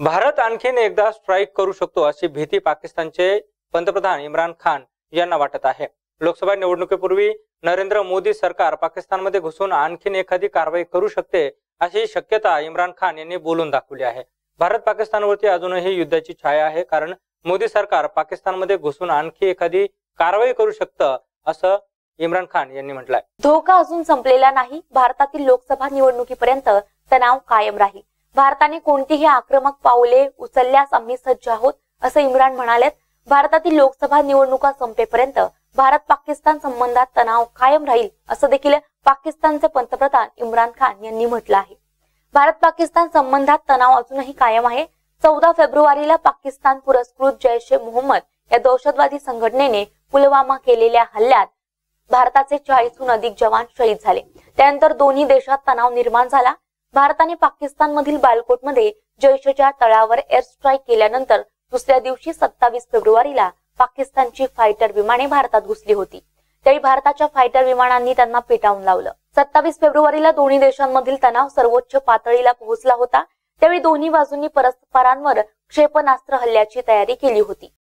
भारत आणखीन एकदा स्ट्राईक करू शकतो अशी भीती पाकिस्तानचे पंतप्रधान इम्रान खान यांना वाटत आहे. लोकसभा निवडणुकीपूर्वी नरेंद्र मोदी सरकार पाकिस्तानमध्ये घुसून आणखीन एखादी कारवाई करू शकते अशी शक्यता इम्रान खान यांनी बोलून दाखवली आहे. भारत पाकिस्तानवरती अजूनही युद्धाची छाया आहे कारण मोदी सरकार पाकिस्तानमध्ये घुसून आणखी एखादी कारवाई करू शकतं असं इम्रान खान यांनी म्हटलंय. धोका अजून संपलेला नाही. भारतातील लोकसभा निवडणुकीपर्यंत तणाव कायम राहील. भारताने कोणतीही आक्रमक पावले उचलल्यास आम्ही सज्ज आहोत असं इम्रान म्हणालेत भारतातील लोकसभा निवडणुका संपेपर्यंत भारत पाकिस्तान संबंधात तणाव कायम राहील असं देखील पाकिस्तानचे पंतप्रधान इम्रान खान यांनी म्हटलं आहे. भारत पाकिस्तान संबंधात तणाव अजूनही कायम आहे. चौदा फेब्रुवारीला पाकिस्तान पुरस्कृत जैश ए मोहम्मद या दहशतवादी संघटनेने पुलवामा केलेल्या हल्ल्यात भारताचे चाळीसहून अधिक जवान शहीद झाले. त्यानंतर दोन्ही देशात तणाव निर्माण झाला. भारताने पाकिस्तानमधील बालकोटमध्ये जैशच्या तळावर एअर स्ट्राईक केल्यानंतर दुसऱ्या दिवशी सत्तावीस फेब्रुवारीला पाकिस्तानची फायटर विमाने भारतात घुसली होती. त्यावेळी भारताच्या फायटर विमानांनी त्यांना पेटावून लावलं. सत्तावीस फेब्रुवारीला दोन्ही देशांमधील तणाव सर्वोच्च पातळीला पोहोचला होता. त्यावेळी दोन्ही बाजूंनी परस्परांवर क्षेपणास्त्र हल्ल्याची तयारी केली होती.